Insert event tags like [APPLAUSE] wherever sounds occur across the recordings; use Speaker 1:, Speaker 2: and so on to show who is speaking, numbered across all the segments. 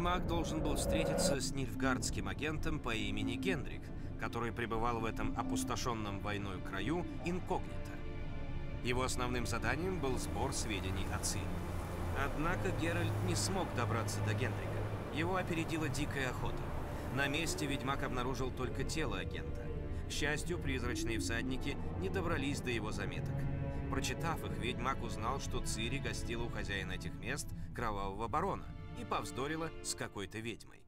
Speaker 1: ведьмак должен был встретиться с нильфгардским агентом по имени Гендрик, который пребывал в этом опустошенном войной краю инкогнито. Его основным заданием был сбор сведений о Цири. Однако Геральт не смог добраться до Гендрика. Его опередила дикая охота. На месте ведьмак обнаружил только тело агента. К счастью, призрачные всадники не добрались до его заметок. Прочитав их, ведьмак узнал, что Цири гостила у хозяина этих мест, кровавого барона, и повздорила с какой-то ведьмой.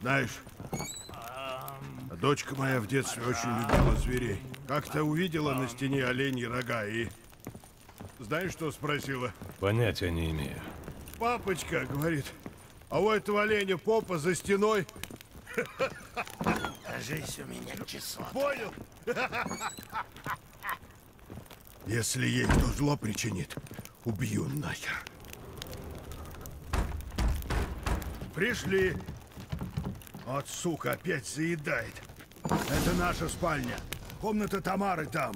Speaker 2: Знаешь, дочка моя в детстве очень любила зверей. Как-то увидела на стене оленьи рога и... Знаешь, что спросила?
Speaker 3: Понятия не имею.
Speaker 2: Папочка, говорит, а у этого оленя попа за стеной.
Speaker 4: Кажись, у меня число.
Speaker 2: Понял? Если ей кто зло причинит, убью нахер. Пришли. Вот, сука, опять заедает. Это наша спальня. Комната Тамары там.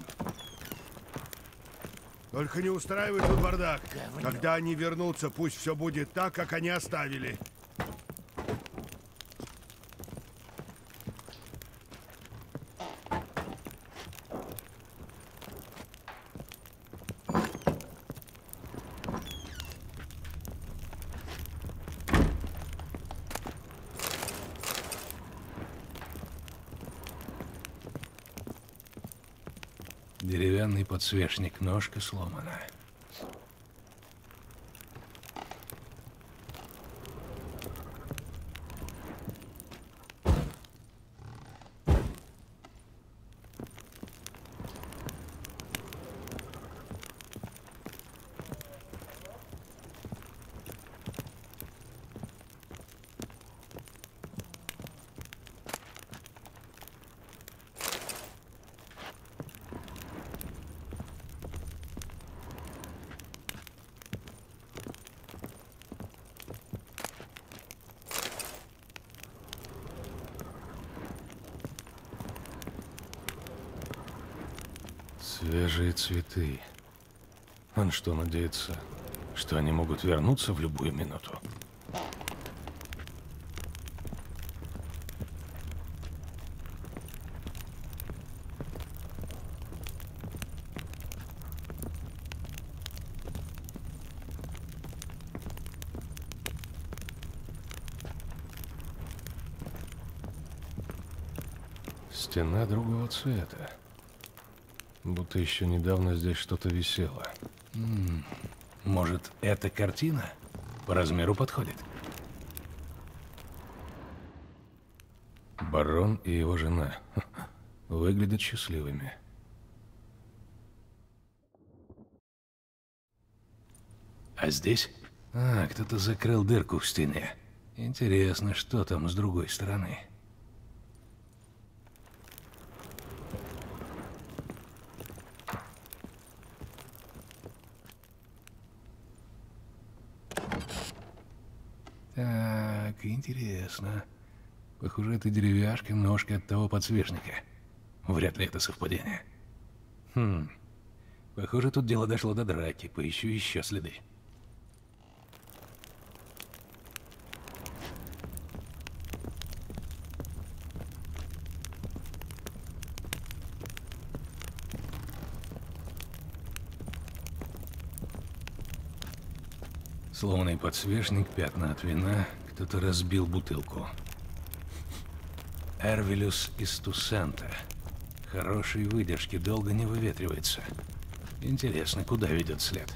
Speaker 2: Только не устраивай тут бардак. Когда они вернутся, пусть все будет так, как они оставили.
Speaker 3: Деревянный подсвечник, ножка сломана. Цветы. Он что, надеется, что они могут вернуться в любую минуту? Стена другого цвета. Будто еще недавно здесь что-то висело. Может, эта картина по размеру подходит? Барон и его жена [LAUGHS] выглядят счастливыми. А здесь? А, кто-то закрыл дырку в стене. Интересно, что там с другой стороны. Так, интересно. Похоже, это деревяшка, ножка от того подсвечника. Вряд ли это совпадение. Хм. Похоже, тут дело дошло до драки. Поищу еще следы. Сломанный подсвечник, пятна от вина, кто-то разбил бутылку. Эрвилюс из Тусента. Хорошей выдержки, долго не выветривается. Интересно, куда ведет след?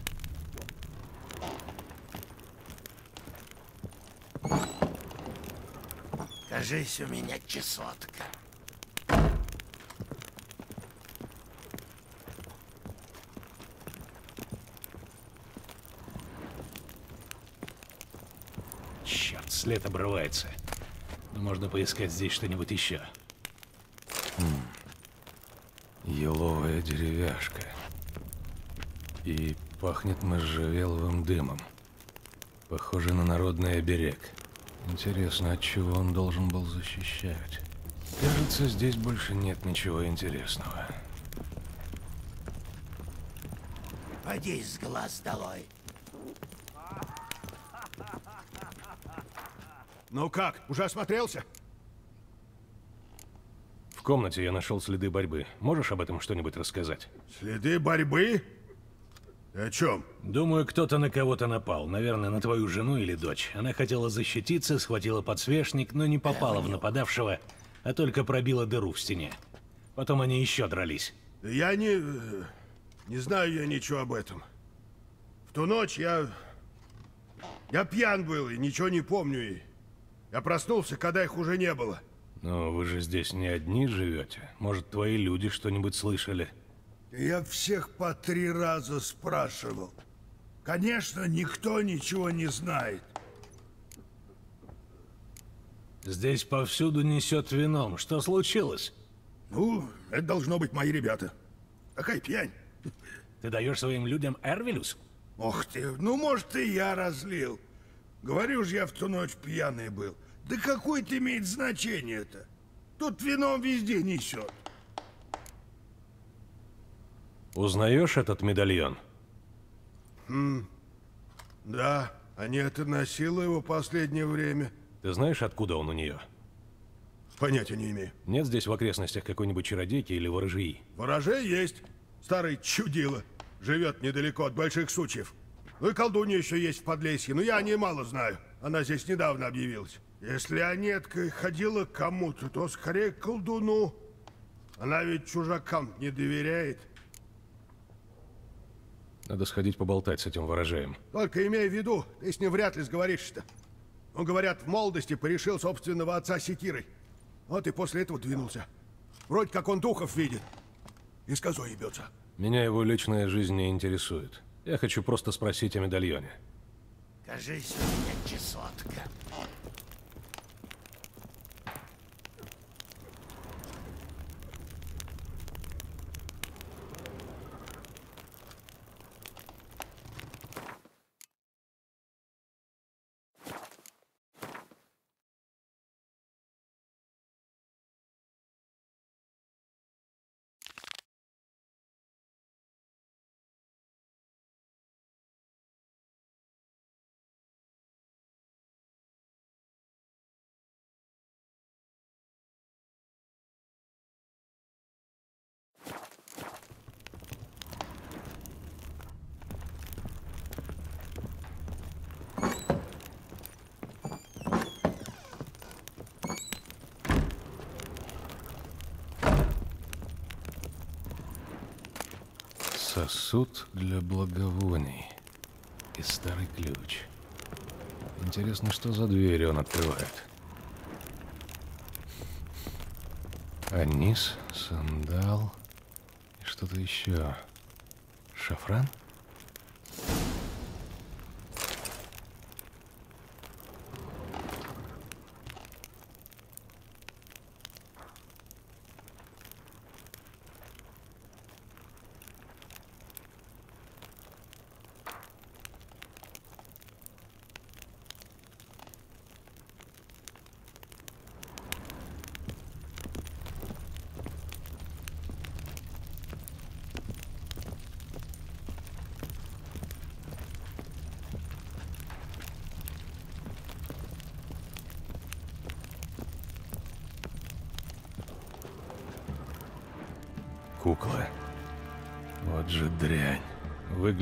Speaker 4: Кажись, у меня чесотка.
Speaker 3: Черт, след обрывается. Но можно поискать здесь что-нибудь еще. Еловая деревяшка. И пахнет можжевеловым дымом. Похоже на народный оберег. Интересно, от чего он должен был защищать? Кажется, здесь больше нет ничего интересного.
Speaker 4: Поди с глаз долой.
Speaker 2: Ну как, уже осмотрелся?
Speaker 3: В комнате я нашел следы борьбы. Можешь об этом что-нибудь рассказать?
Speaker 2: Следы борьбы? О чем?
Speaker 3: Думаю, кто-то на кого-то напал. Наверное, на твою жену или дочь. Она хотела защититься, схватила подсвечник, но не попала в нападавшего, а только пробила дыру в стене. Потом они еще дрались.
Speaker 2: Я не... э, Не знаю я ничего об этом. В ту ночь я... Я пьян был и ничего не помню. И я проснулся, когда их уже не было.
Speaker 3: Но вы же здесь не одни живете. Может, твои люди что-нибудь слышали?
Speaker 5: Я всех по три раза спрашивал. Конечно, никто ничего не знает.
Speaker 3: Здесь повсюду несет вином. Что случилось?
Speaker 5: Ну, это должно быть мои ребята. Какая пьянь.
Speaker 3: Ты даешь своим людям Эрвилюс?
Speaker 5: Ох ты, ну, может, и я разлил. Говорю же, я в ту ночь пьяный был. Да какое это имеет значение-то? Тут вином везде несет.
Speaker 3: Узнаешь этот медальон?
Speaker 2: Да, Анета носила его последнее время.
Speaker 3: Ты знаешь, откуда он у нее?
Speaker 2: Понятия не имею.
Speaker 3: Нет здесь в окрестностях какой-нибудь чародейки или ворожии?
Speaker 2: Ворожей есть. Старый чудило. Живет недалеко от больших сучьев. Ну и колдунья еще есть в Подлесье, но я о ней мало знаю. Она здесь недавно объявилась. Если Анетка ходила к кому-то, то скорее к колдуну. Она ведь чужакам не доверяет.
Speaker 3: Надо сходить поболтать с этим ворожеем.
Speaker 2: Только имея в виду, ты с ним вряд ли сговоришься-то. Он, говорят, в молодости порешил собственного отца секирой. Вот и после этого двинулся. Вроде как он духов видит. И с козой ебется.
Speaker 3: Меня его личная жизнь не интересует. Я хочу просто спросить о медальоне.
Speaker 4: Кажись, у меня чесотка.
Speaker 3: Сосуд для благовоний и старый ключ. Интересно, что за двери он открывает. Анис, сандал и что-то еще. Шафран?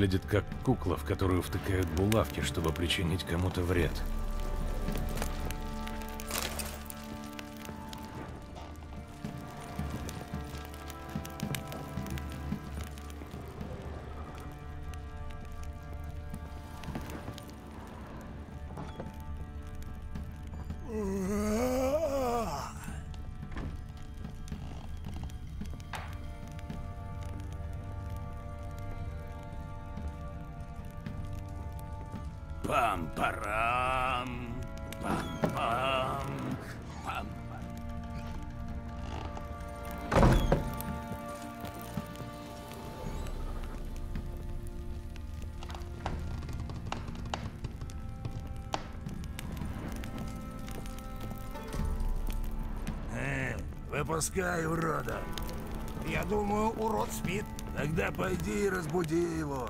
Speaker 3: Выглядит как кукла, в которую втыкают булавки, чтобы причинить кому-то вред.
Speaker 6: Выпускай урода.
Speaker 7: Я думаю, урод спит.
Speaker 6: Тогда пойди и разбуди его.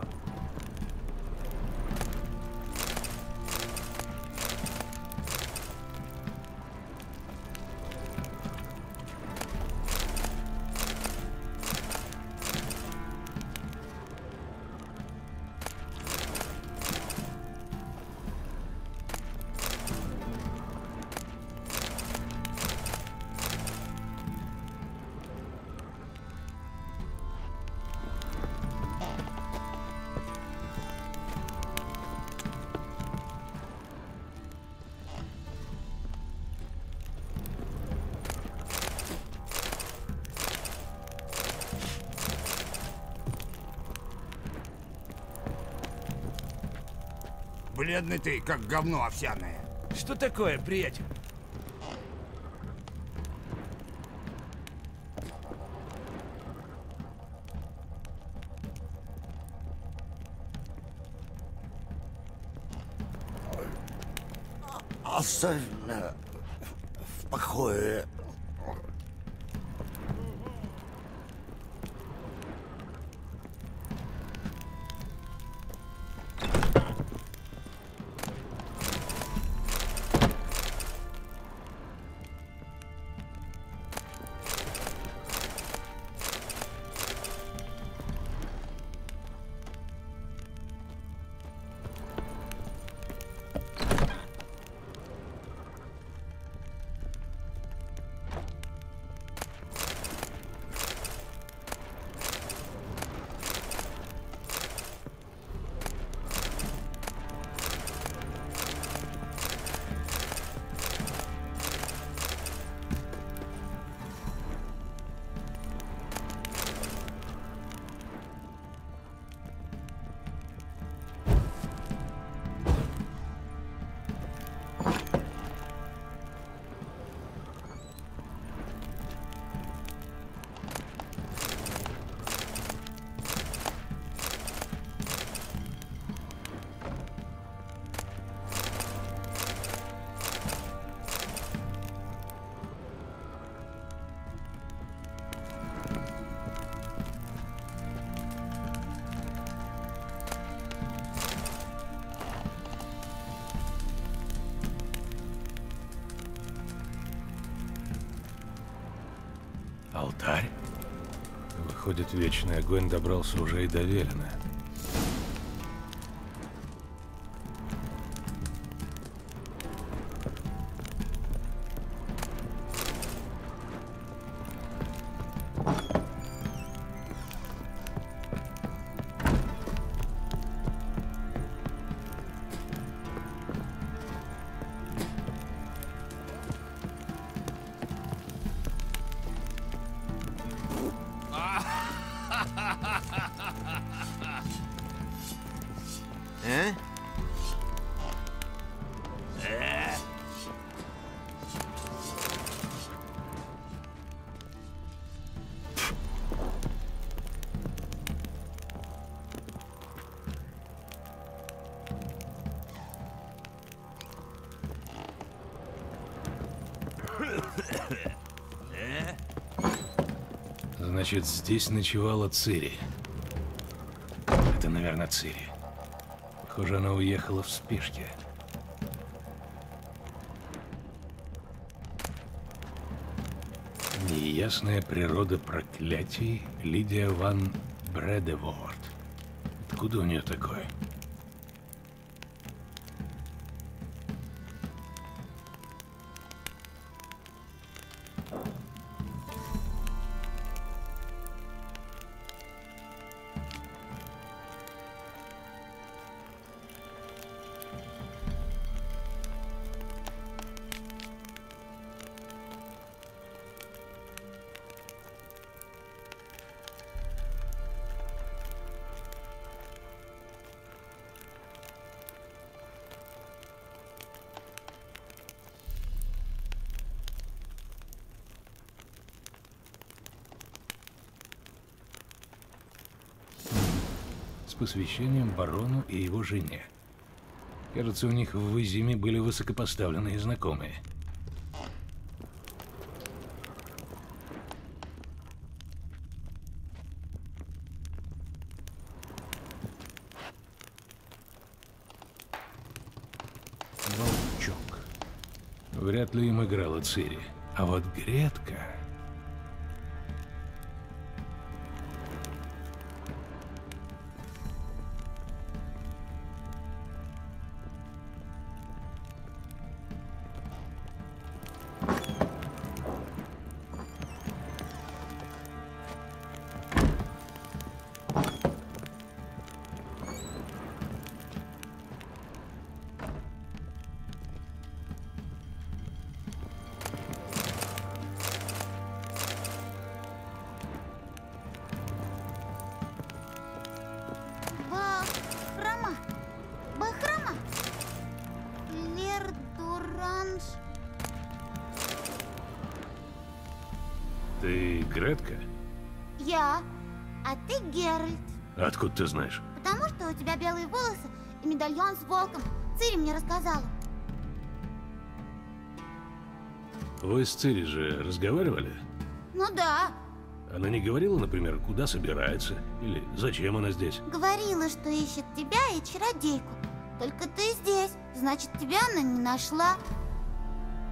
Speaker 7: Бледный ты, как говно овсяное.
Speaker 6: Что такое, приятель?
Speaker 7: Оставь
Speaker 3: Алтарь? Выходит, вечный огонь добрался уже и до Велена. Значит, здесь ночевала Цири. Это, наверное, Цири. Похоже, она уехала в спешке. Неясная природа проклятий Лидия ван Бредеворд. Откуда у нее такое? Посвящением барону и его жене. Кажется, у них в Изиме были высокопоставленные знакомые. Волчок. Вряд ли им играла Цири. А вот Гретка... Вы с Цири же разговаривали?
Speaker 8: Ну да.
Speaker 3: Она не говорила, например, куда собирается? Или зачем она здесь?
Speaker 8: Говорила, что ищет тебя и чародейку. Только ты здесь, значит, тебя она не нашла.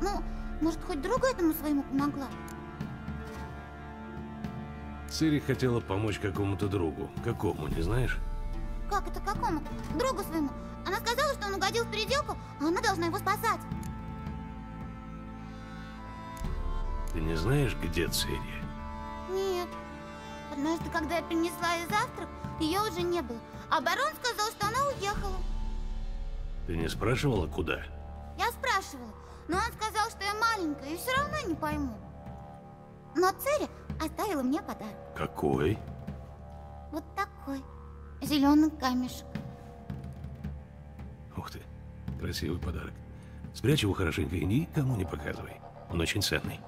Speaker 8: Ну, может, хоть другу этому своему помогла?
Speaker 3: Цири хотела помочь какому-то другу. Какому, не знаешь?
Speaker 8: Как это какому? Другу своему. Она сказала, что он угодил в переделку, а она должна его спасать.
Speaker 3: Ты не знаешь, где Цири?
Speaker 8: Нет. Однажды, когда я принесла ей завтрак, ее уже не было. А барон сказал, что она уехала.
Speaker 3: Ты не спрашивала, куда?
Speaker 8: Я спрашивала, но он сказал, что я маленькая и все равно не пойму. Но Цири оставила мне подарок.
Speaker 3: Какой?
Speaker 8: Вот такой. Зеленый камешек.
Speaker 3: Ух ты, красивый подарок. Спрячь его хорошенько и никому не показывай. Он очень ценный.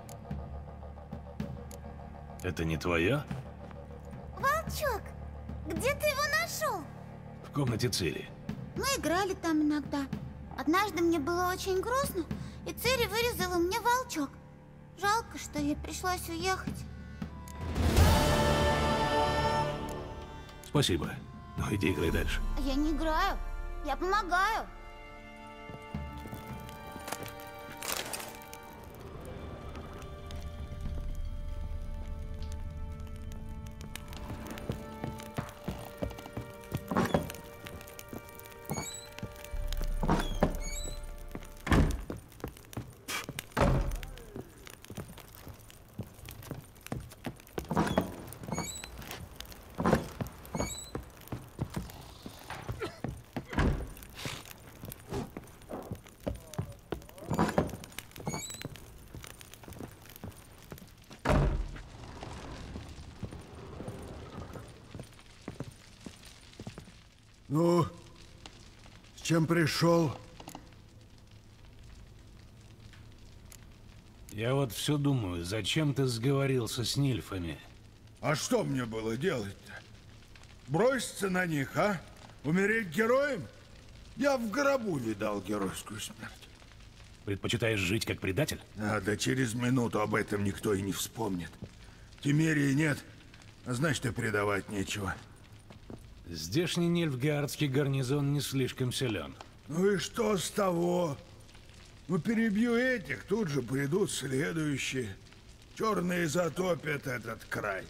Speaker 3: Это не твоя?
Speaker 8: Волчок, где ты его нашел?
Speaker 3: В комнате Цири.
Speaker 8: Мы играли там иногда. Однажды мне было очень грустно, и Цири вырезала мне волчок. Жалко, что ей пришлось уехать.
Speaker 3: Спасибо. Ну иди играй дальше.
Speaker 8: Я не играю, я помогаю.
Speaker 4: Чем пришел?
Speaker 3: Я вот все думаю, зачем ты сговорился с нильфами?
Speaker 2: А что мне было делать-то? Броситься на них, а? Умереть героем? Я в гробу видал геройскую смерть.
Speaker 3: Предпочитаешь жить как предатель?
Speaker 2: А, да через минуту об этом никто и не вспомнит. Тимерии нет, А значит, и предавать нечего.
Speaker 3: Здешний Нильфгардский гарнизон не слишком силен.
Speaker 2: Ну и что с того? Ну, перебью этих, тут же придут следующие. Черные затопят этот край.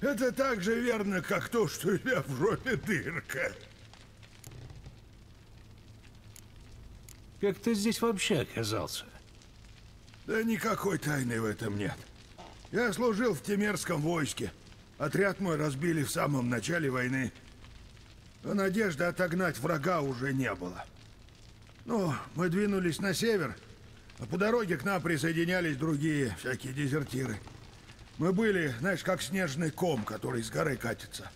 Speaker 2: Это так же верно, как то, что у тебя в жопе дырка.
Speaker 3: Как ты здесь вообще оказался?
Speaker 2: Да никакой тайны в этом нет. Я служил в Темерском войске. Отряд мой разбили в самом начале войны. Но надежды отогнать врага уже не было. Ну, мы двинулись на север, а по дороге к нам присоединялись другие всякие дезертиры. Мы были, знаешь, как снежный ком, который с горы катится.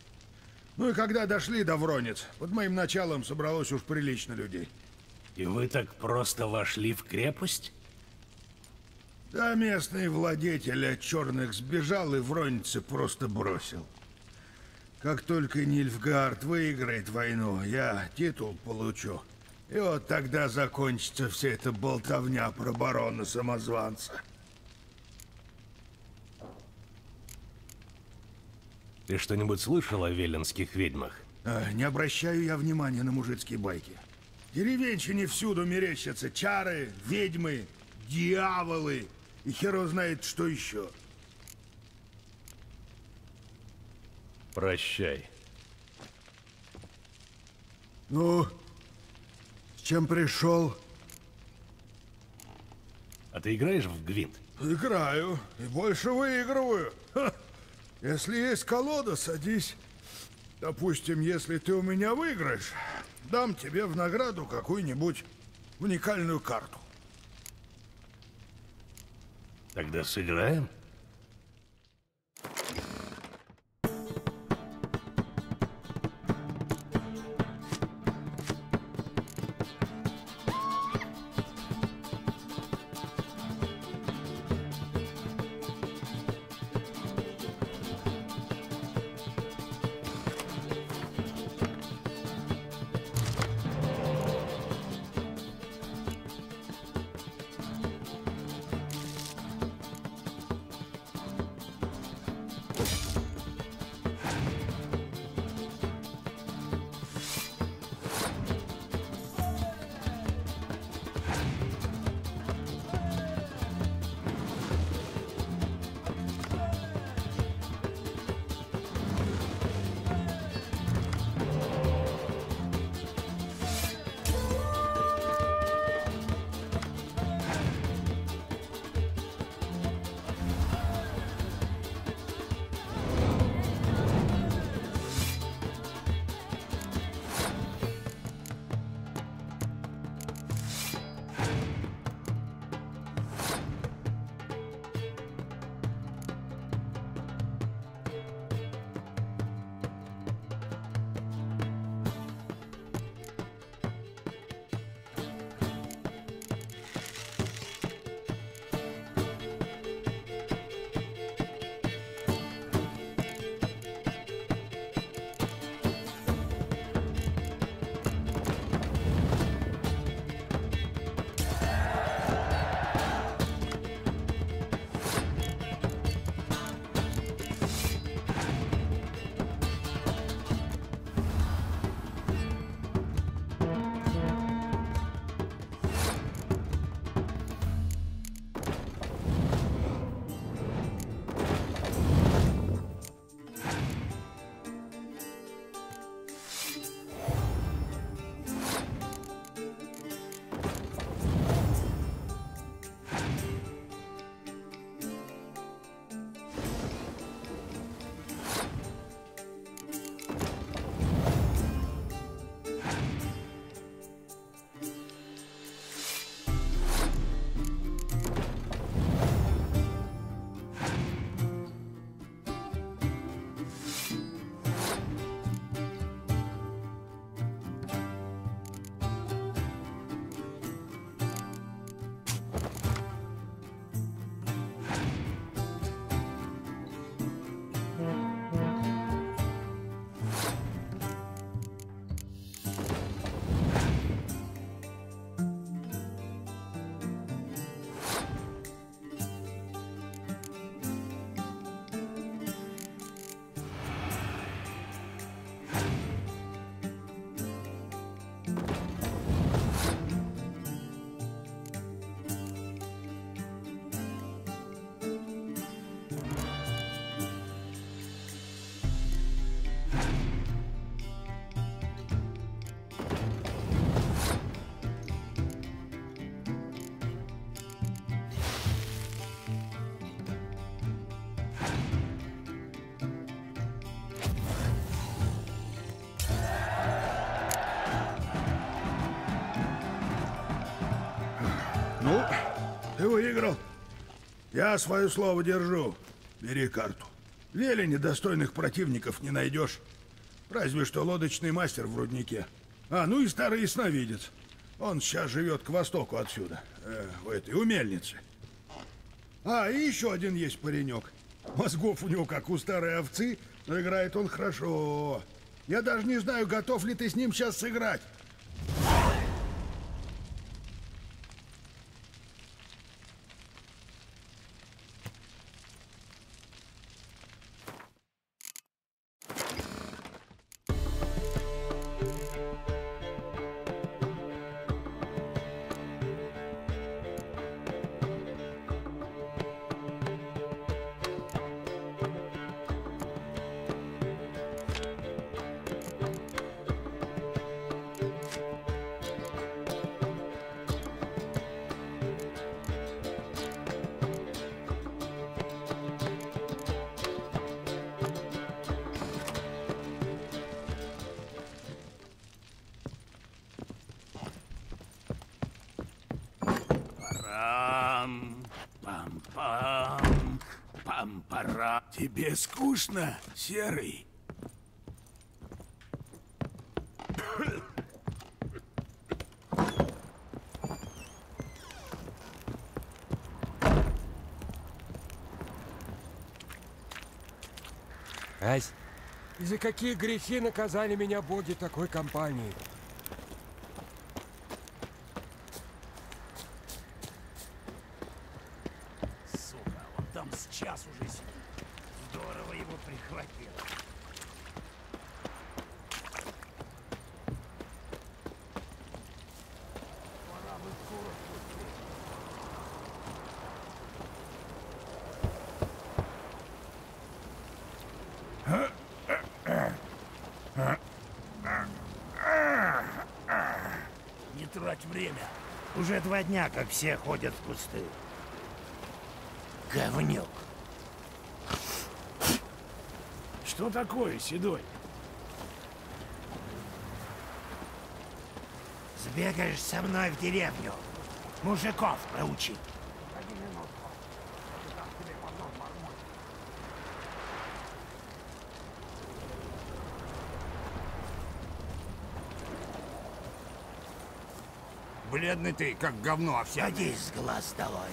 Speaker 2: Ну и когда дошли до Вронец, под моим началом собралось уж прилично людей.
Speaker 3: И вы так просто вошли в крепость?
Speaker 2: Да местный владетель от черных сбежал и Вроннице просто бросил. Как только Нильфгард выиграет войну, я титул получу. И вот тогда закончится вся эта болтовня про барона-самозванца.
Speaker 3: Ты что-нибудь слышал о веленских ведьмах?
Speaker 2: А, не обращаю я внимания на мужицкие байки. Деревенщине всюду мерещатся чары, ведьмы, дьяволы и херо знает что еще.
Speaker 3: Прощай.
Speaker 2: Ну, с чем пришел?
Speaker 3: А ты играешь в гвинт?
Speaker 2: Играю и больше выигрываю. Ха. Если есть колода, садись. Допустим, если ты у меня выиграешь, дам тебе в награду какую-нибудь уникальную карту.
Speaker 3: Тогда сыграем?
Speaker 2: Выиграл. Я свое слово держу. Бери карту. Вели недостойных противников не найдешь. Разве что лодочный мастер в руднике. А, ну и старый ясновидец. Он сейчас живет к востоку отсюда, э, в этой умельнице. А, и еще один есть паренек. Мозгов у него, как у старой овцы, но играет он хорошо. Я даже не знаю, готов ли ты с ним сейчас сыграть.
Speaker 6: Тебе скучно, Серый?
Speaker 9: Ась,
Speaker 10: И за какие грехи наказали меня боги такой компании?
Speaker 6: Сука, он там с час уже сидит. Здорово его прихватило. Не трать время.
Speaker 4: Уже два дня, как все ходят в кусты. Говнюк.
Speaker 6: Что такое, Седой?
Speaker 4: Сбегаешь со мной в деревню. Мужиков проучить. Бледный ты, как говно овсяное. Садись с глаз долой.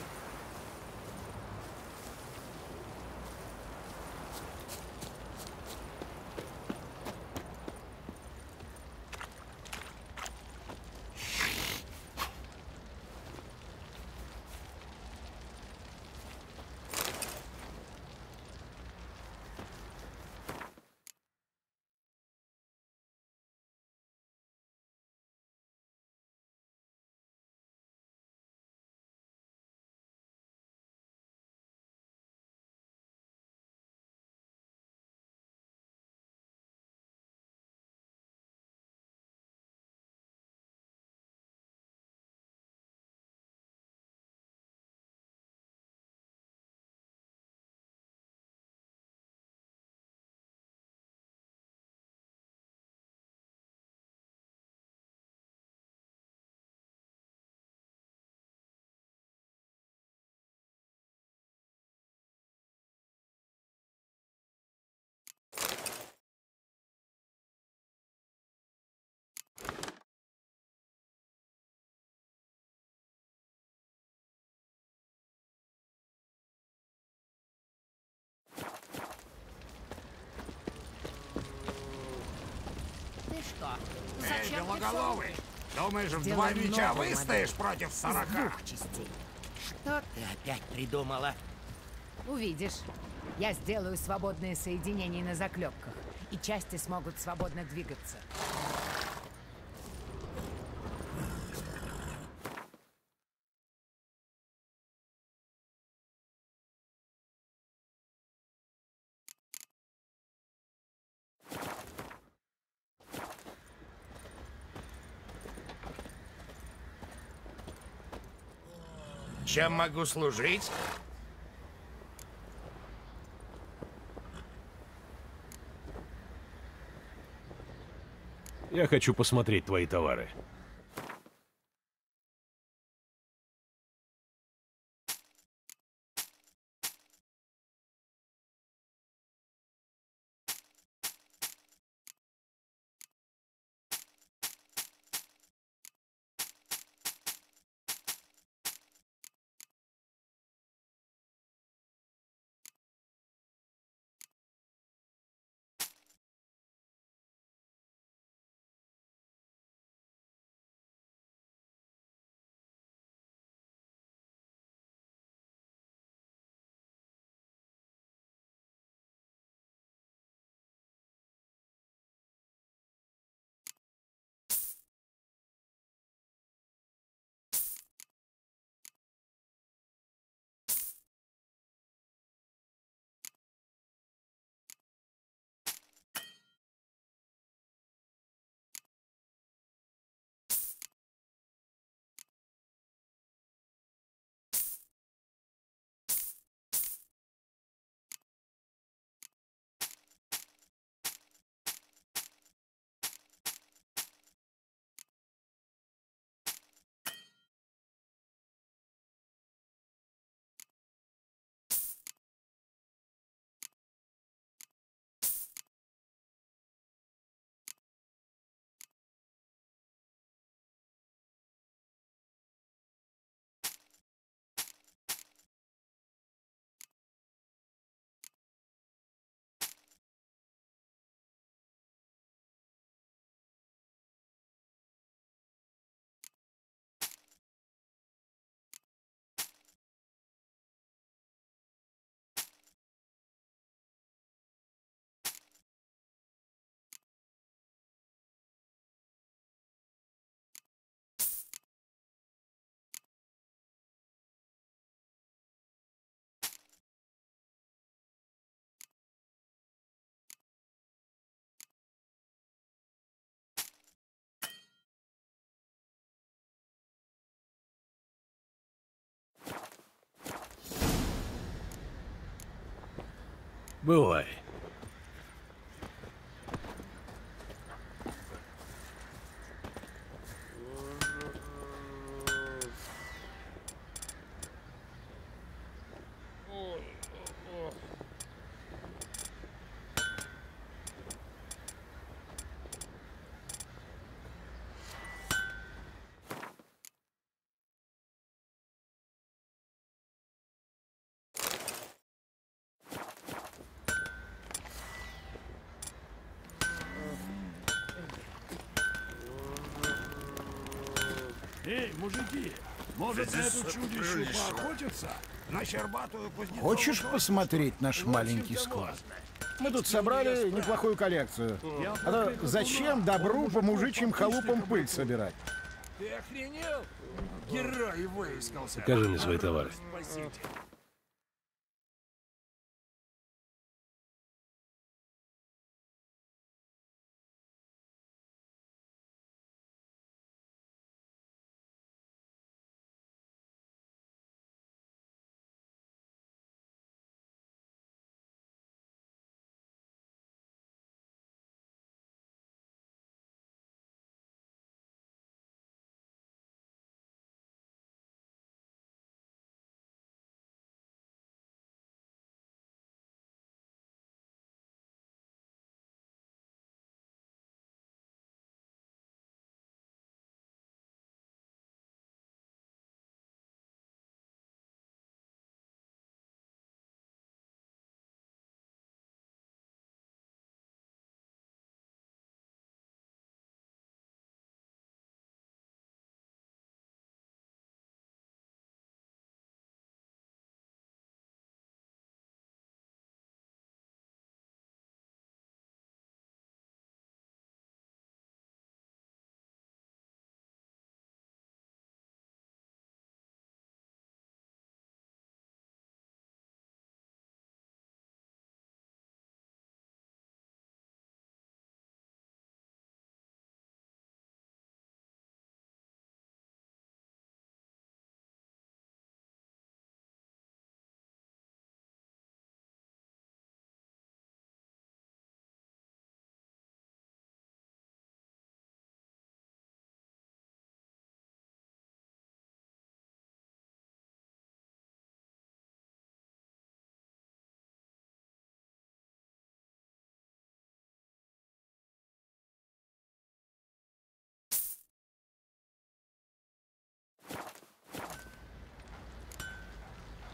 Speaker 7: Ты что?
Speaker 4: Эй,
Speaker 7: Зачем
Speaker 4: белоголовый! Думаешь, в два меча выстоишь
Speaker 7: модель.
Speaker 4: против
Speaker 7: Из
Speaker 4: сорока?
Speaker 7: двух частей. Что ты опять придумала?
Speaker 11: Увидишь. Я сделаю свободные соединения на заклепках, и части смогут свободно двигаться.
Speaker 4: Чем могу служить?
Speaker 3: Я хочу посмотреть твои товары.
Speaker 12: Boy. Мужики, может на эту чудищу поохотиться? На щербатую кузнецову
Speaker 13: Хочешь посмотреть наш маленький склад? Мы тут собрали неплохую коллекцию. А то зачем добру по мужичьим халупам пыль собирать?
Speaker 12: Ты охренел? Герой выискался.
Speaker 3: Покажи мне свои товары.
Speaker 12: Спасите.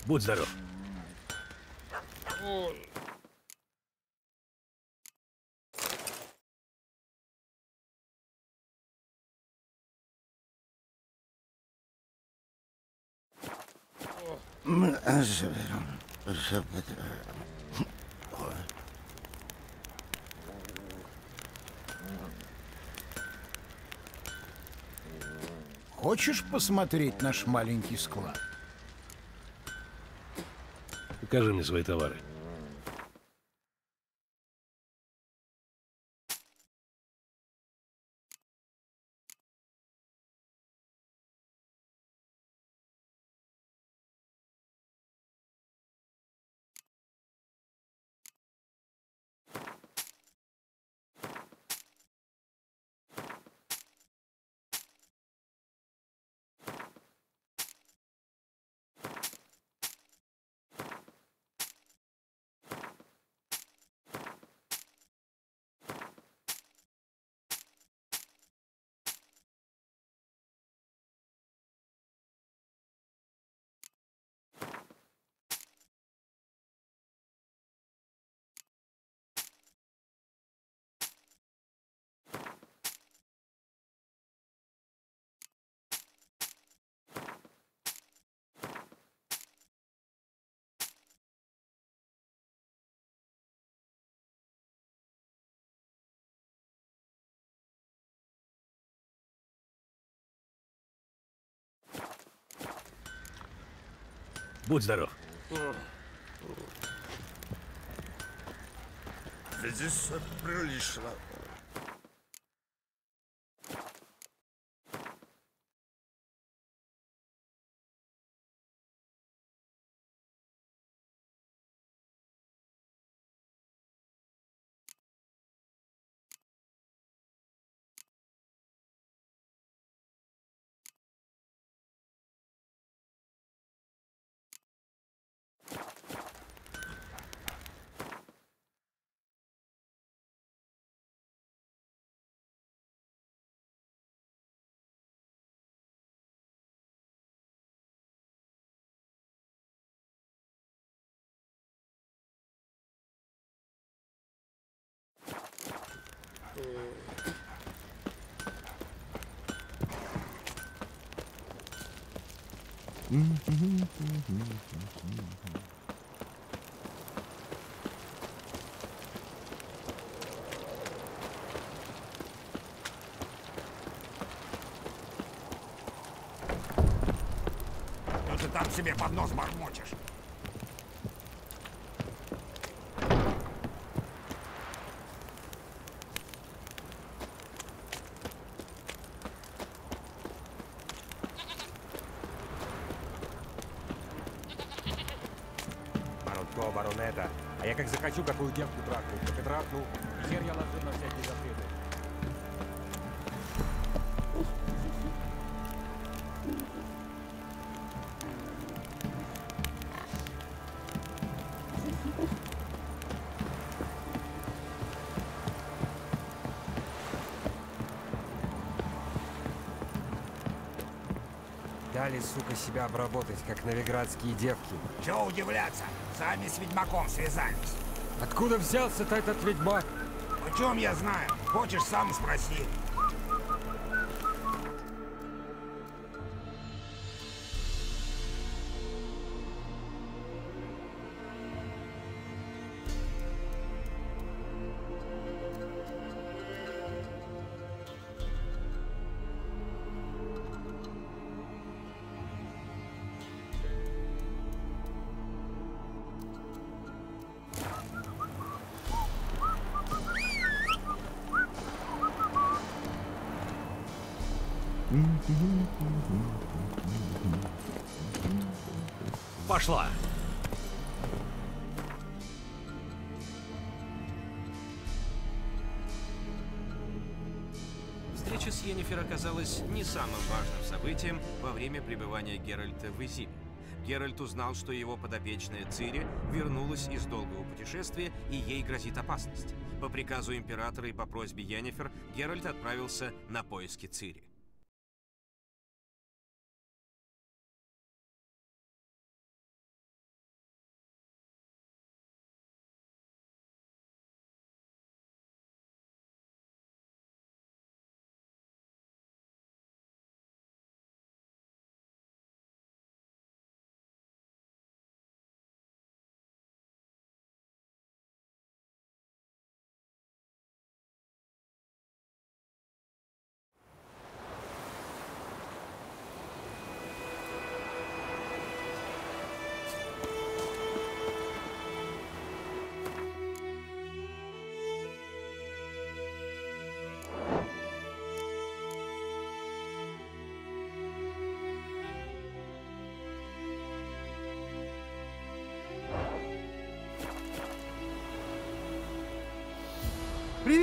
Speaker 3: Будь здоров.
Speaker 13: Хочешь посмотреть наш маленький склад?
Speaker 3: Покажи мне свои товары. Будь здоров.
Speaker 2: Здесь прилично.
Speaker 7: Ты там себе под нос бормочешь?
Speaker 14: Баронко, баронета. А я как какую девку трахнуть, так. И хер я ложу на всякие запреты. Дали, сука, себя обработать, как новиградские девки.
Speaker 7: Чего удивляться? Сами с ведьмаком связались.
Speaker 14: Откуда взялся-то этот ведьмак?
Speaker 7: О чем я знаю? Хочешь, сам спроси.
Speaker 1: Не самым важным событием во время пребывания Геральта в Изиме. Геральт узнал, что его подопечная Цири вернулась из долгого путешествия и ей грозит опасность. По приказу императора и по просьбе Йеннифер Геральт отправился на поиски Цири.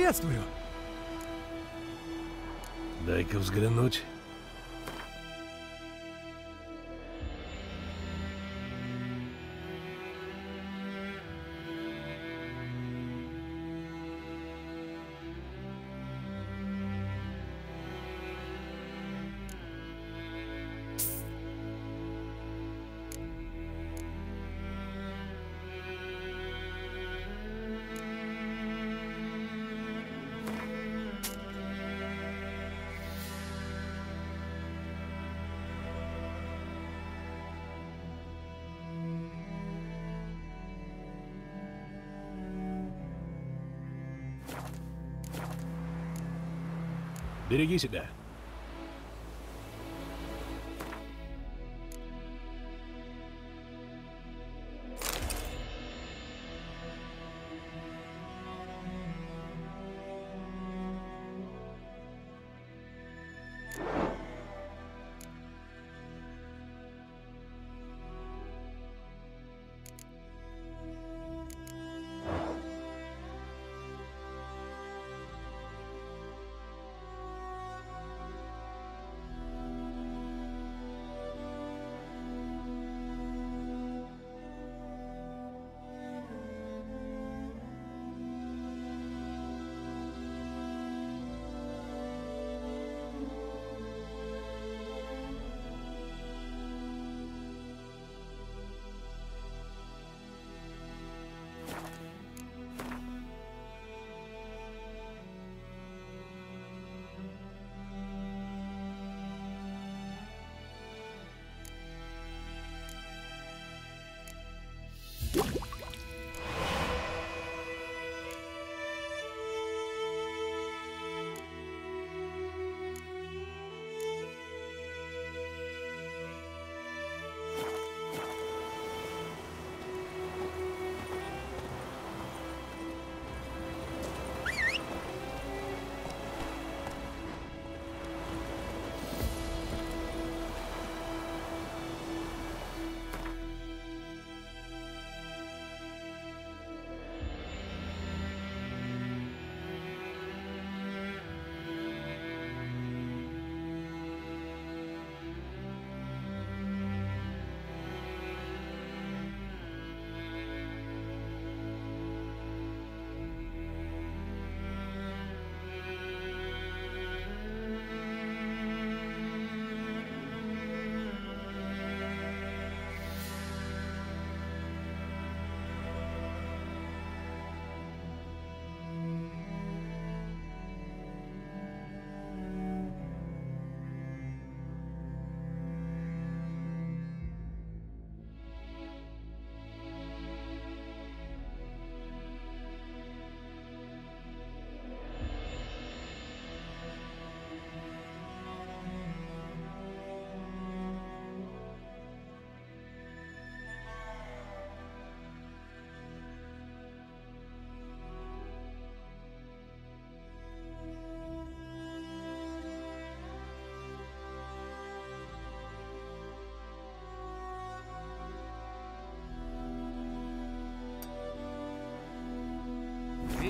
Speaker 3: Приветствую! Дай-ка взглянуть. Береги себя.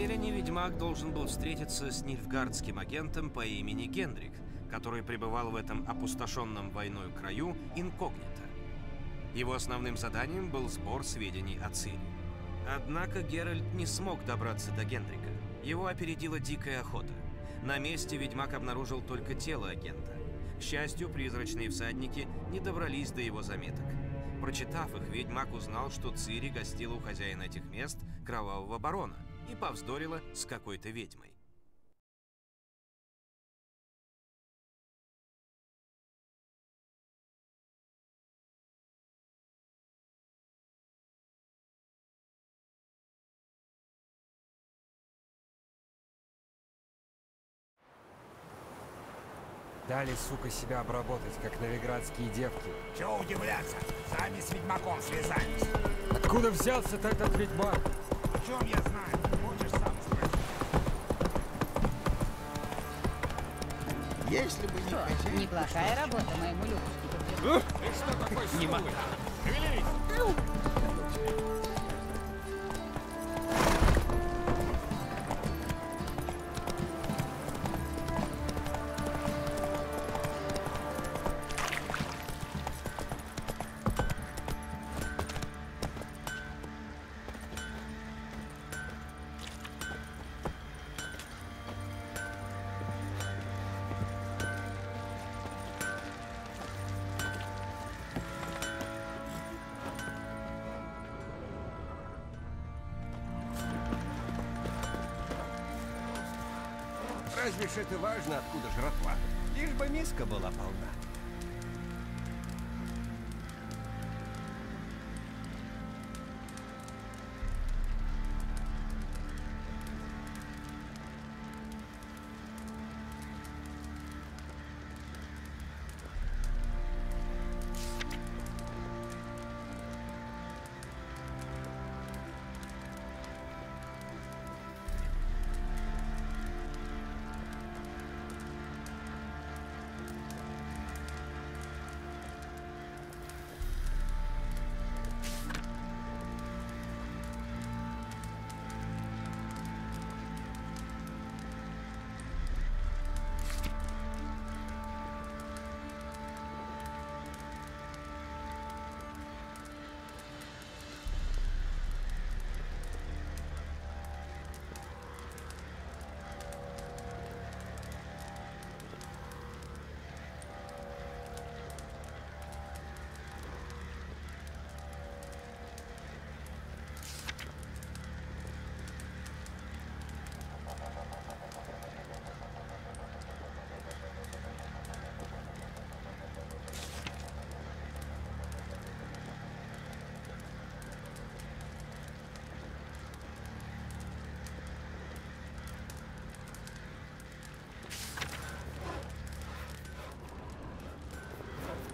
Speaker 1: Крайний ведьмак должен был встретиться с нильфгардским агентом по имени Гендрик, который пребывал в этом опустошенном войной краю инкогнито. Его основным заданием был сбор сведений о Цири. Однако Геральт не смог добраться до Гендрика. Его опередила дикая охота. На месте ведьмак обнаружил только тело агента. К счастью, призрачные всадники не добрались до его заметок. Прочитав их, ведьмак узнал, что Цири гостила у хозяина этих мест, кровавого барона, и повздорила с какой-то ведьмой.
Speaker 10: Дали, сука, себя обработать, как новиградские девки.
Speaker 12: Чего удивляться? Сами с ведьмаком связались.
Speaker 10: Откуда взялся-то этот ведьмак?
Speaker 12: О чем я знаю?
Speaker 15: Если бы не
Speaker 11: Что,
Speaker 15: хозяин...
Speaker 11: неплохая работа моему Любушке.
Speaker 10: Ты что такой
Speaker 15: Не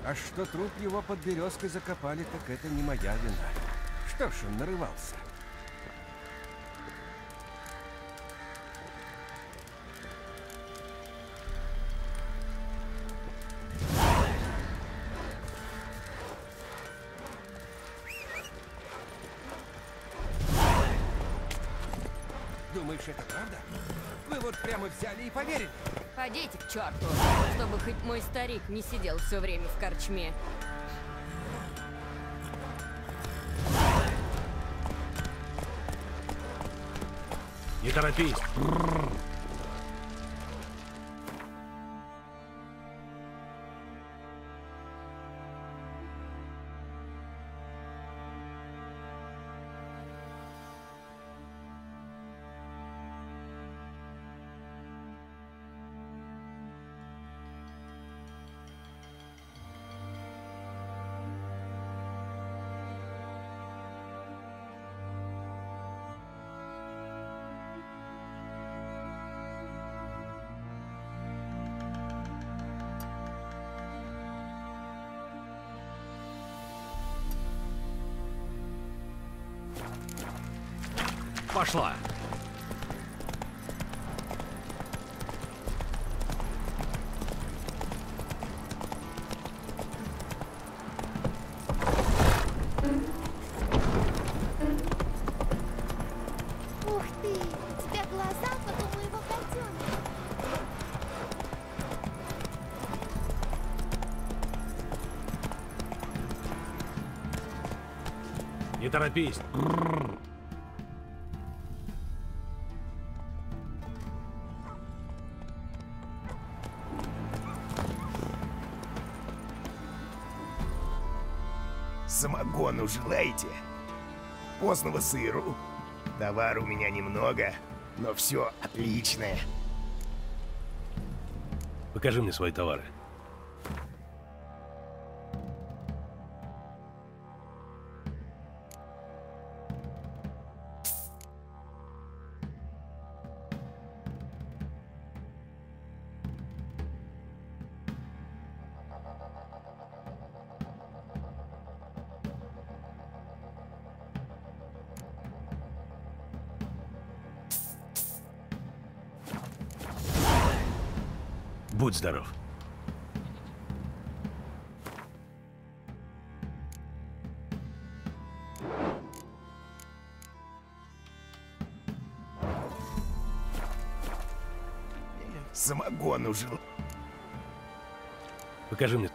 Speaker 15: А что труп его под березкой закопали, так это не моя вина. Что ж он нарывался? Думаешь, это правда? Вы вот прямо взяли и поверили?
Speaker 16: Подите к черту, чтобы хоть мой старик не сидел все время в корчме.
Speaker 3: Не торопись. Торопись.
Speaker 6: Самогону желаете? Постного сыру? Товара у меня немного, но все отличное.
Speaker 3: Покажи мне свои товары. Будь здоров.
Speaker 6: Самогону жел...
Speaker 3: Покажи мне.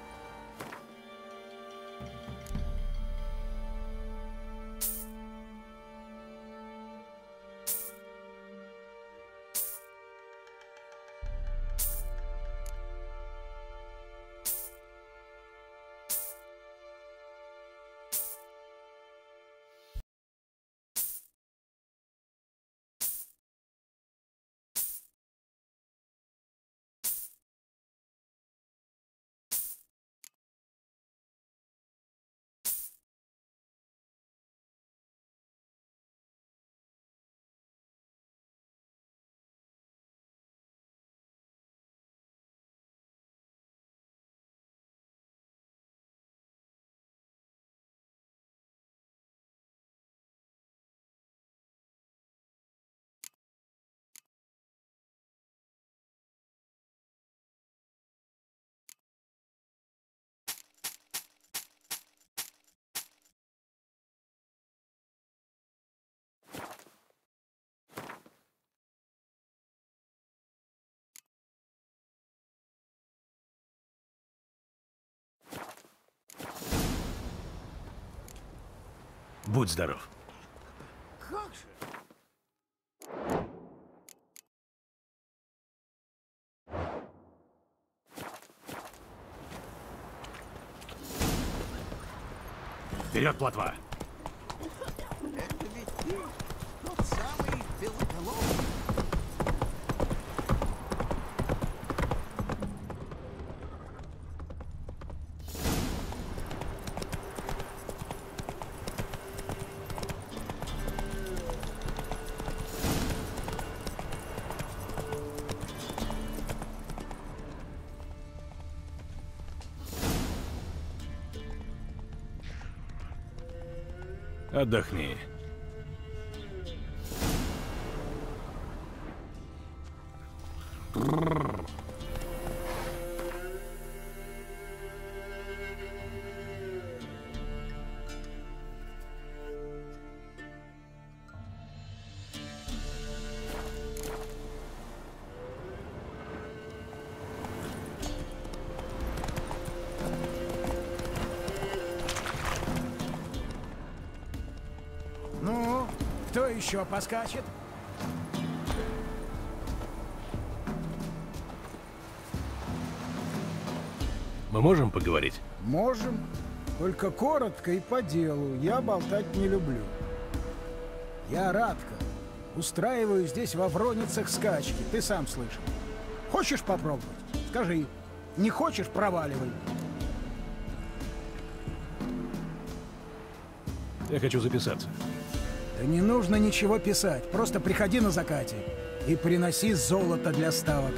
Speaker 3: Будь здоров. Вперед, плотва! Отдохни.
Speaker 13: Еще поскачет?
Speaker 3: Мы можем поговорить?
Speaker 13: Можем. Только коротко и по делу. Я болтать не люблю. Я Радко. Устраиваю здесь во Вроницах скачки. Ты сам слышал. Хочешь попробовать? Скажи. Не хочешь, проваливай.
Speaker 3: Я хочу записаться.
Speaker 13: Не нужно ничего писать. Просто приходи на закате и приноси золото для ставок.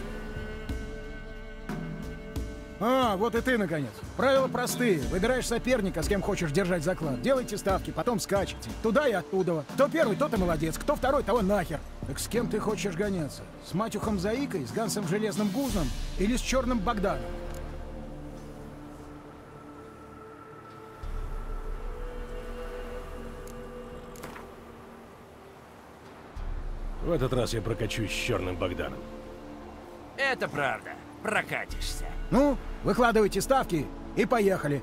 Speaker 13: А, вот и ты, наконец. Правила простые. Выбираешь соперника, с кем хочешь держать заклад. Делайте ставки, потом скачете. Туда и оттуда. Кто первый, тот и молодец. Кто второй, того нахер. Так с кем ты хочешь гоняться? С Матюхом Заикой, с Гансом Железным Гузном или с Черным Богданом?
Speaker 3: В этот раз я прокачусь с черным Богданом.
Speaker 6: Это правда. Прокатишься.
Speaker 13: Ну, выкладывайте ставки и поехали.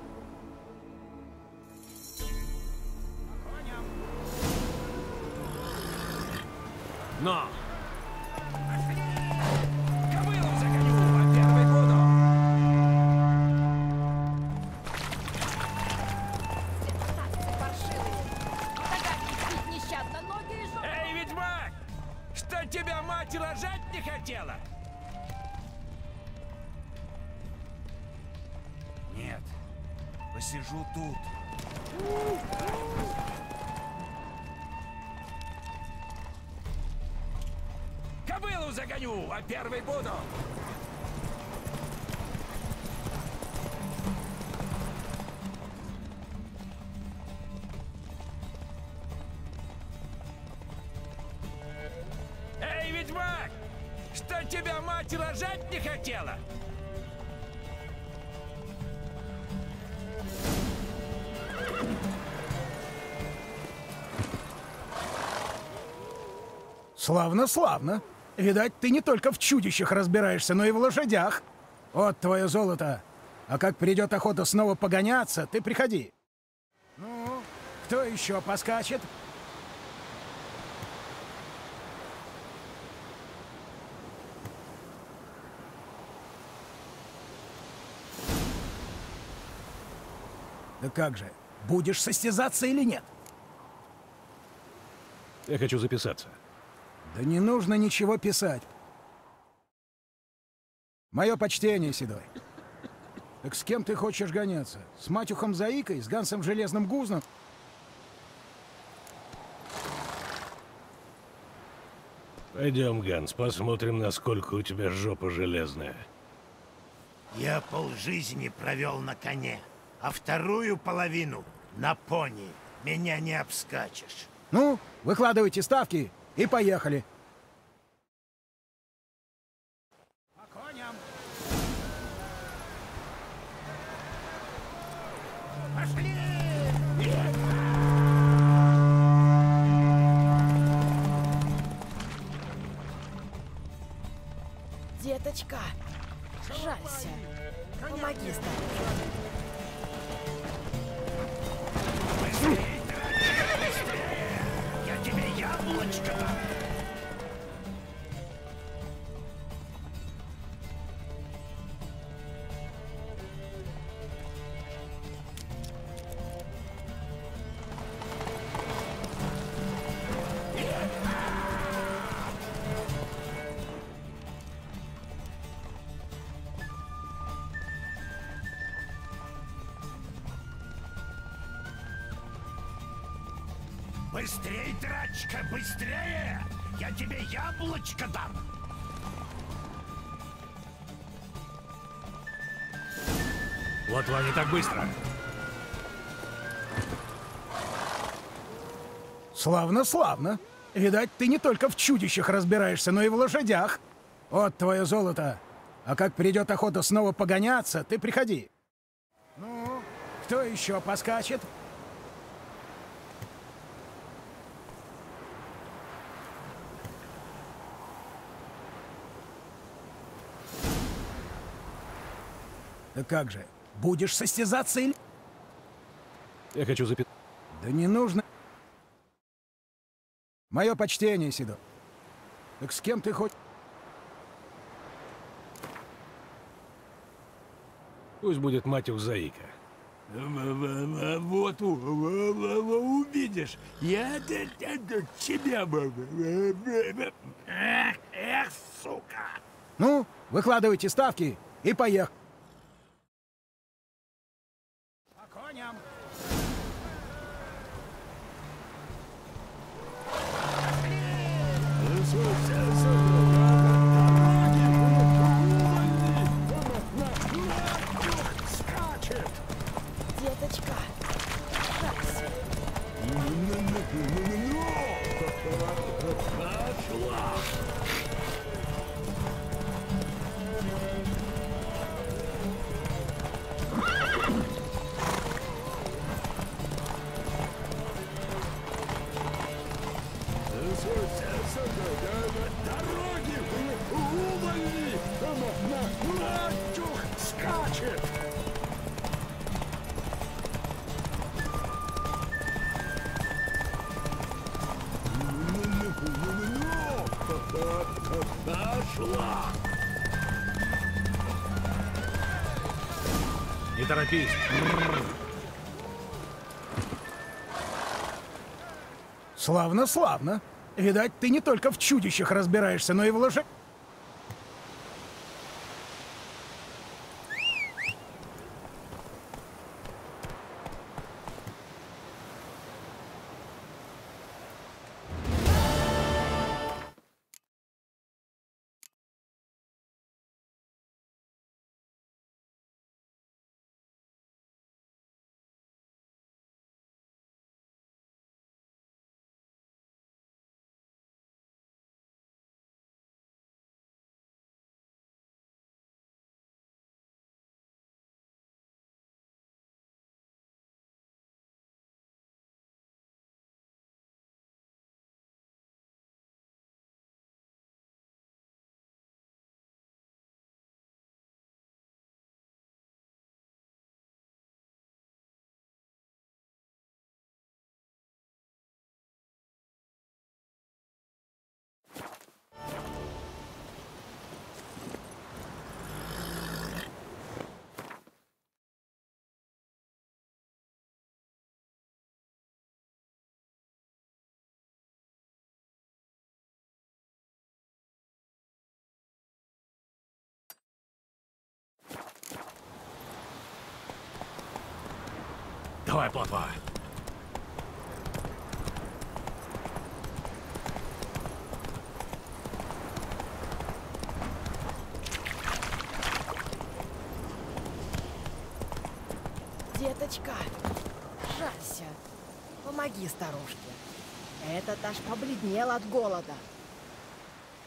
Speaker 6: Но
Speaker 13: Славно, славно. Видать, ты не только в чудищах разбираешься, но и в лошадях. Вот твое золото. А как придет охота снова погоняться, ты приходи. Ну, кто еще поскачет? Да как же, будешь состязаться или нет?
Speaker 6: Я хочу записаться.
Speaker 13: Да не нужно ничего писать. Мое почтение, Седой. Так с кем ты хочешь гоняться? С Матюхом Заикой? С Гансом Железным Гузном?
Speaker 6: Пойдем, Ганс, посмотрим, насколько у тебя жопа железная.
Speaker 4: Я полжизни провел на коне, а вторую половину на пони. Меня не обскачешь.
Speaker 13: Ну, выкладывайте ставки и поехали.
Speaker 4: Тебе яблочко дам!
Speaker 6: Вот вам не так быстро.
Speaker 13: Славно, славно. Видать, ты не только в чудищах разбираешься, но и в лошадях. Вот твое золото. А как придет охота снова погоняться, ты приходи. Ну, кто еще поскачет? Да как же, будешь состязаться или...
Speaker 6: Я хочу записаться.
Speaker 13: Да не нужно. Мое почтение, Сидо. Так с кем ты хоть...
Speaker 6: Пусть будет Матюх Заика.
Speaker 3: Вот увидишь, я тебя эх, сука!
Speaker 13: Ну, выкладывайте ставки и поехали. Славно, славно. Видать, ты не только в чудищах разбираешься, но и в лошадях.
Speaker 3: Давай, плотва.
Speaker 17: Деточка, жалься. Помоги старушке. Этот аж побледнел от голода.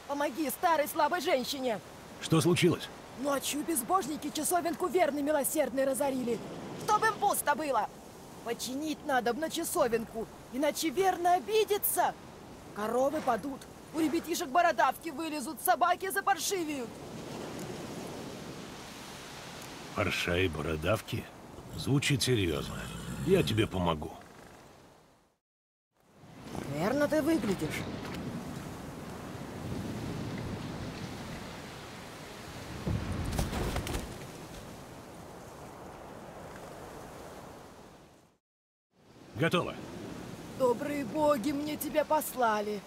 Speaker 17: Помоги старой слабой женщине.
Speaker 3: Что случилось?
Speaker 17: Ночью безбожники часовенку верный милосердный разорили. Чтоб им пусто было. Починить надо на часовенку, иначе верно обидится. Коровы падут, у ребятишек бородавки вылезут, собаки запаршивеют.
Speaker 3: Парша и бородавки? Звучит серьезно. Я тебе помогу.
Speaker 17: Верно ты выглядишь. Боги мне тебя послали.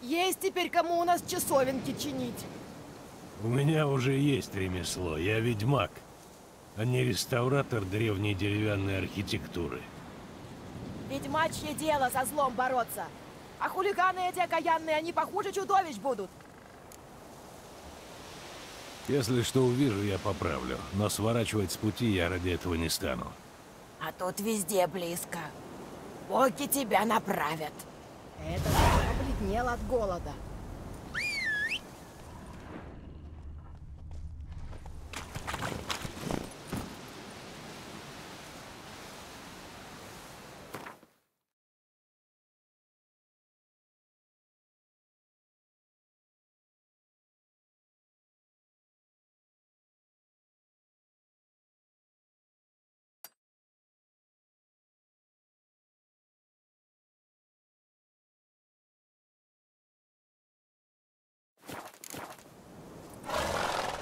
Speaker 17: Есть теперь кому у нас часовенки чинить.
Speaker 3: У меня уже есть ремесло. Я ведьмак, а не реставратор древней деревянной архитектуры.
Speaker 17: Ведьмачье дело со злом бороться. А хулиганы эти окаянные, они похуже чудовищ будут.
Speaker 3: Если что увижу, я поправлю. Но сворачивать с пути я ради этого не стану.
Speaker 17: А тут везде близко. Боги тебя направят. Этот побледнел от голода.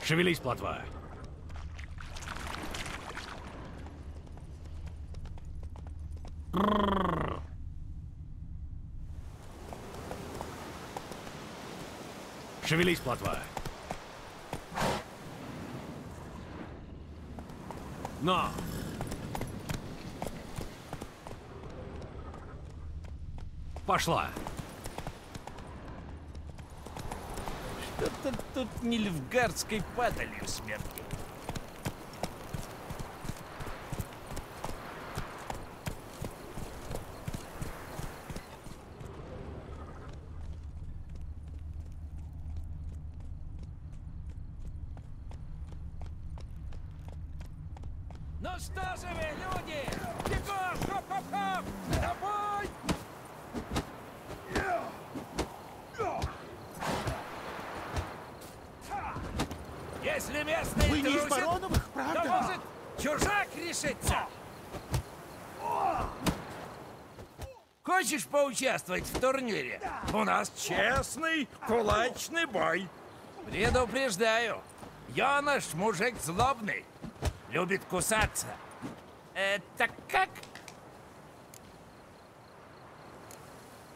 Speaker 3: Шевелись, плотва. Шевелись, плотва. Но! Пошла!
Speaker 6: Что-то тут нильфгардской падалью смердит. Ну что же вы, люди? Бегом! Хоп-хоп-хоп! Домой! Если местные
Speaker 12: Вы не из
Speaker 6: трусят,
Speaker 12: Бароновых, правда?
Speaker 6: то может чужак решится. Хочешь поучаствовать в турнире? У нас честный кулачный бой. Предупреждаю, Йоныш мужик злобный, любит кусаться. Это как?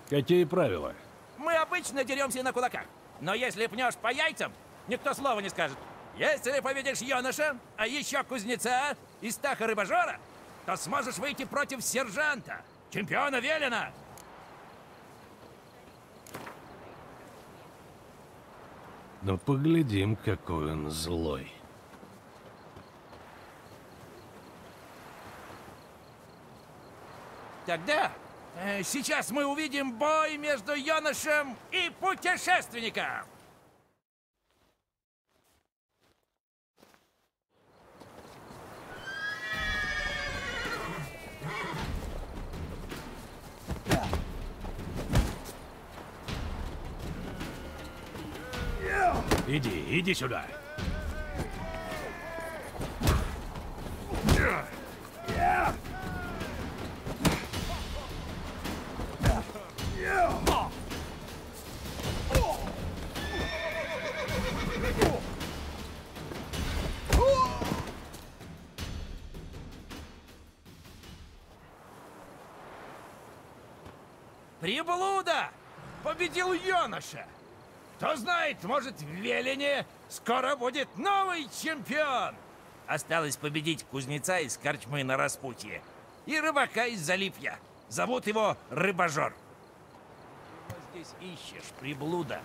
Speaker 3: Какие правила?
Speaker 6: Мы обычно деремся на кулаках, но если пнешь по яйцам, никто слова не скажет. Если победишь Йоныша, а еще кузнеца и стаха рыбажора, то сможешь выйти против сержанта, чемпиона Велена.
Speaker 3: Ну, поглядим, какой он злой.
Speaker 6: Тогда э, сейчас мы увидим бой между Йонышем и путешественником.
Speaker 3: Иди, иди сюда.
Speaker 6: Приблуда победил Йоныша. Кто знает, может, в Велине скоро будет новый чемпион. Осталось победить кузнеца из корчмы на распутье и рыбака из Залипья. Зовут его Рыбажор. Кого здесь ищешь, приблуда?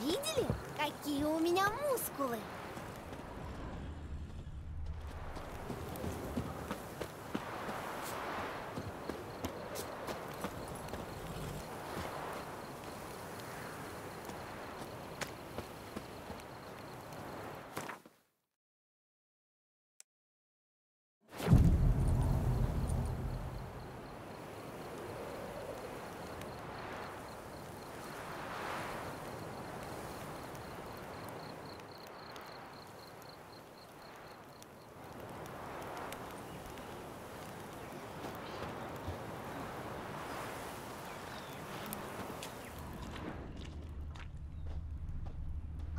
Speaker 18: Видели, какие у меня мускулы?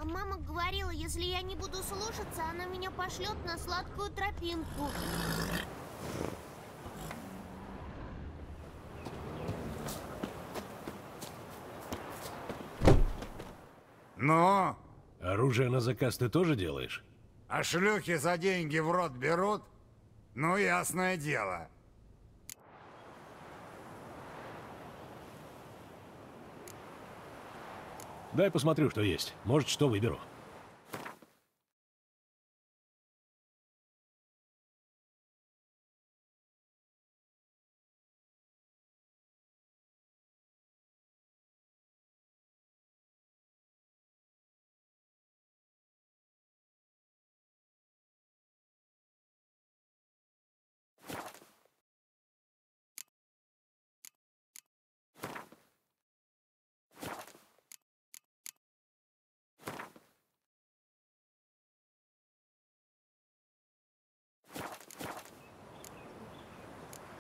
Speaker 18: Мама говорила, если я не буду слушаться, она меня пошлет на сладкую тропинку.
Speaker 7: Ну?
Speaker 3: Оружие на заказ ты тоже делаешь?
Speaker 7: А шлюхи за деньги в рот берут? Ну, ясное дело.
Speaker 3: Дай посмотрю, что есть. Может, что выберу.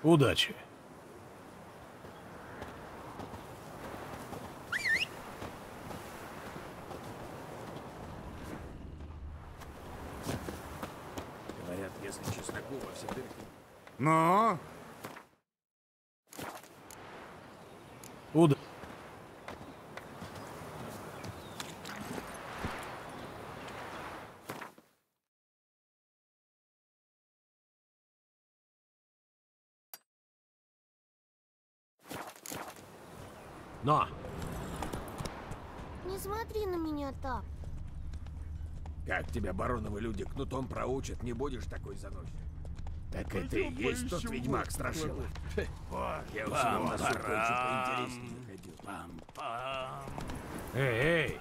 Speaker 3: Удачи.
Speaker 6: Говорят, если чесноку во все дырки.
Speaker 7: Ну?
Speaker 3: Уда...
Speaker 15: Но!
Speaker 8: Не смотри на меня так.
Speaker 15: Как тебя бароновы люди кнутом проучат, не будешь такой заносчивый. Так это и есть тот ведьмак страшила. Я уж его на поинтереснее находил. Эй, эй!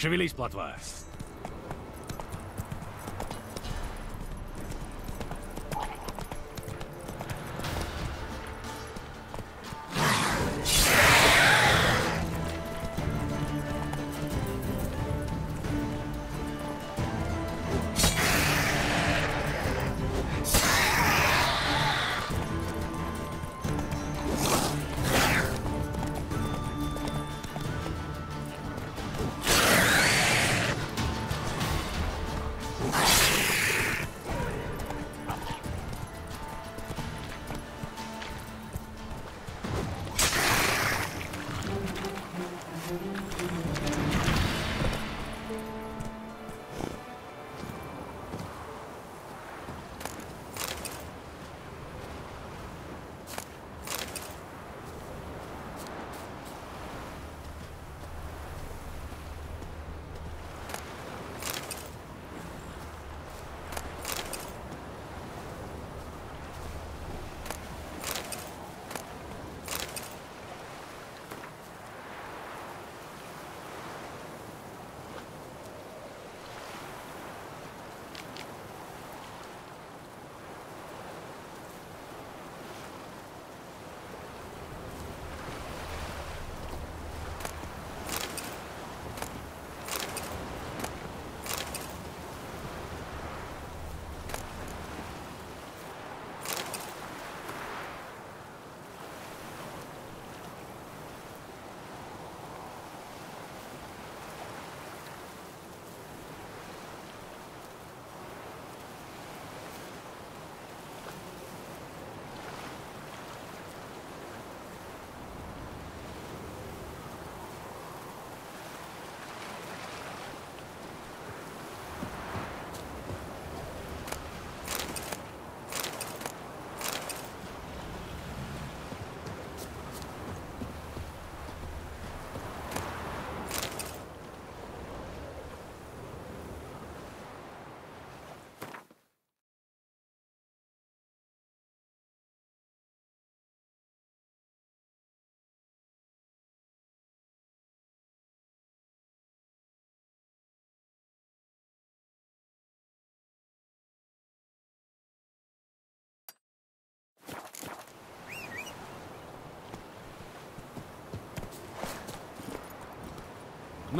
Speaker 15: Шевелись, плотва.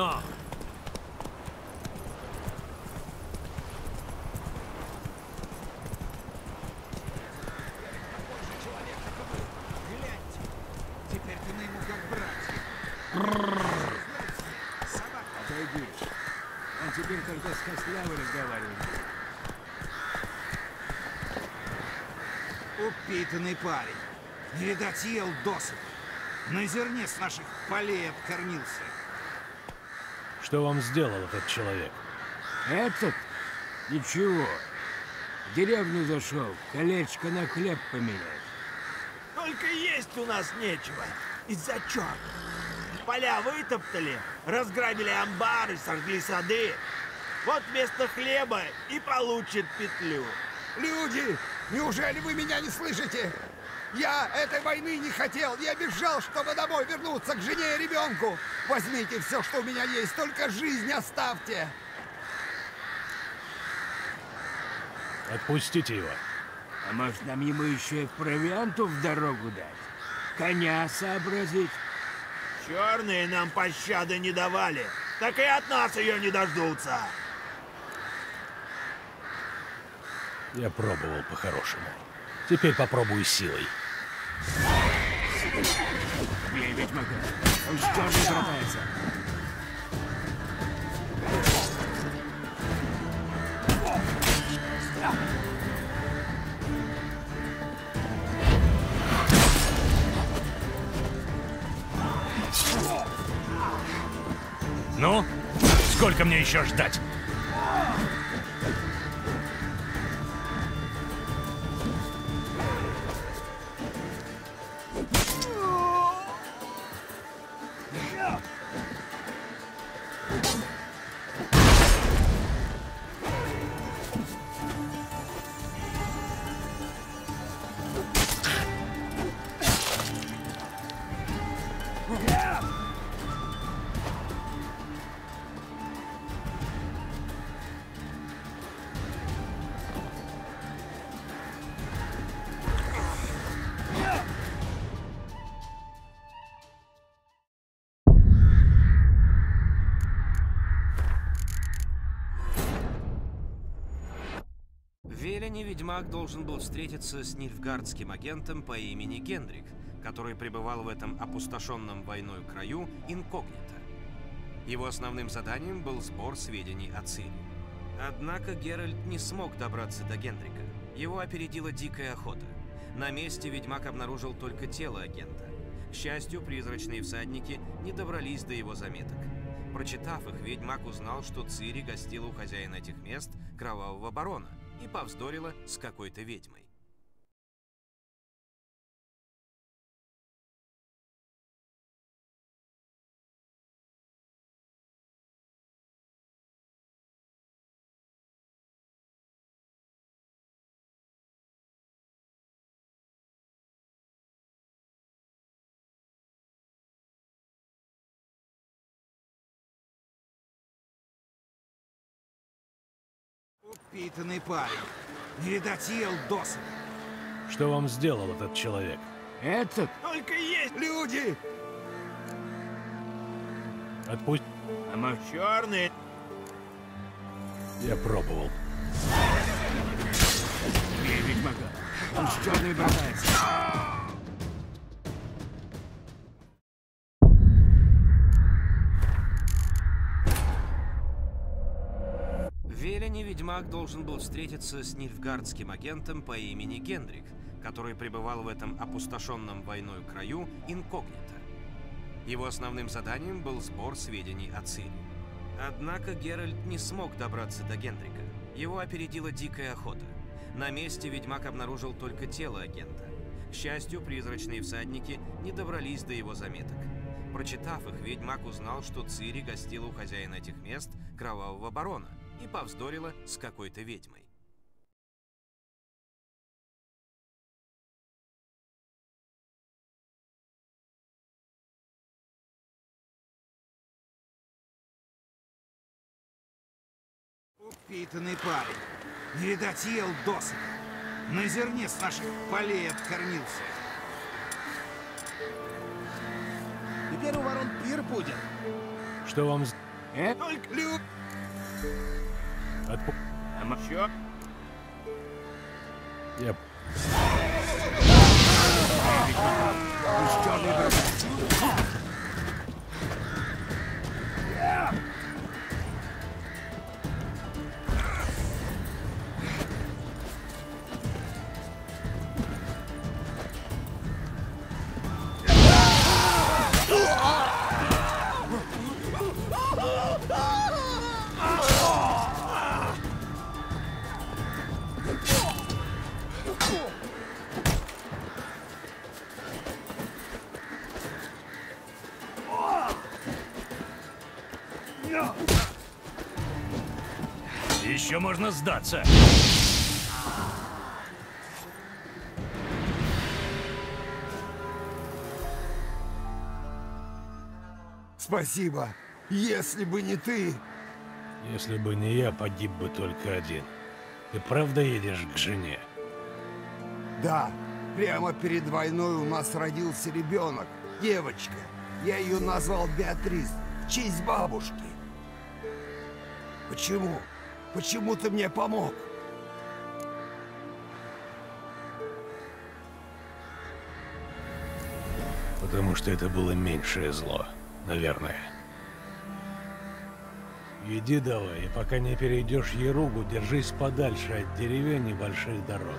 Speaker 12: Но!
Speaker 7: Теперь ты на ему как братья.
Speaker 15: Отойди. Он теперь только с Костлявой разговаривает.
Speaker 7: Упитанный парень. Не видать, ел досыта. На зерне с наших полей обкормился.
Speaker 3: Что вам сделал этот человек?
Speaker 15: Этот? Ничего. В деревню зашел, колечко на хлеб поменять.
Speaker 19: Только есть у нас нечего. Из-за черта. Поля вытоптали, разграбили амбары, сожгли сады. Вот вместо хлеба и получит петлю.
Speaker 7: Люди, неужели вы меня не слышите? Я этой войны не хотел. Я бежал, чтобы домой вернуться к жене и ребенку. Возьмите все, что у меня есть, только жизнь оставьте.
Speaker 3: Отпустите его.
Speaker 15: А может, нам ему еще и провианту в дорогу дать? Коня сообразить?
Speaker 19: Черные нам пощады не давали. Так и от нас ее не дождутся.
Speaker 3: Я пробовал по-хорошему. Теперь попробую силой.
Speaker 15: Бей ведьмака. Он черной братается.
Speaker 3: Ну, сколько мне еще ждать?
Speaker 1: Велине ведьмак должен был встретиться с нильфгардским агентом по имени Гендрик, который пребывал в этом опустошенном войной краю инкогнито. Его основным заданием был сбор сведений о Цири. Однако Геральт не смог добраться до Гендрика. Его опередила дикая охота. На месте ведьмак обнаружил только тело агента. К счастью, призрачные всадники не добрались до его заметок. Прочитав их, ведьмак узнал, что Цири гостила у хозяина этих мест, кровавого барона, и повздорила с какой-то ведьмой.
Speaker 7: Упитанный парень. Не видать, ел досыта.
Speaker 3: Что вам сделал этот человек?
Speaker 15: Этот?
Speaker 19: Только есть
Speaker 7: люди!
Speaker 3: Отпусти.
Speaker 15: А может,
Speaker 19: черные?
Speaker 3: Я пробовал.
Speaker 15: Бей ведьмака. Он с черной братается.
Speaker 1: Ведьмак должен был встретиться с нильфгардским агентом по имени Гендрик, который пребывал в этом опустошенном войной краю инкогнито. Его основным заданием был сбор сведений о Цири. Однако Геральт не смог добраться до Гендрика. Его опередила дикая охота. На месте ведьмак обнаружил только тело агента. К счастью, призрачные всадники не добрались до его заметок. Прочитав их, ведьмак узнал, что Цири гостила у хозяина этих мест, кровавого барона, и повздорила с какой-то ведьмой.
Speaker 7: Упитанный парень. Не видать, ел досыта. На зерне с наших полей обкормился.
Speaker 13: Теперь у ворон пир будет.
Speaker 3: Что вам...
Speaker 7: Э? Только люб...
Speaker 3: Отпу...
Speaker 7: Чё?
Speaker 3: Я...
Speaker 20: Еще можно сдаться.
Speaker 7: Спасибо. Если бы не ты...
Speaker 3: Если бы не я, погиб бы только один. Ты правда едешь к жене?
Speaker 7: Да, прямо перед войной у нас родился ребенок, девочка. Я ее назвал Беатрис в честь бабушки. Почему? Почему ты мне помог?
Speaker 3: Потому что это было меньшее зло, наверное. Иди давай, и пока не перейдешь Еругу, держись подальше от деревень и больших дорог.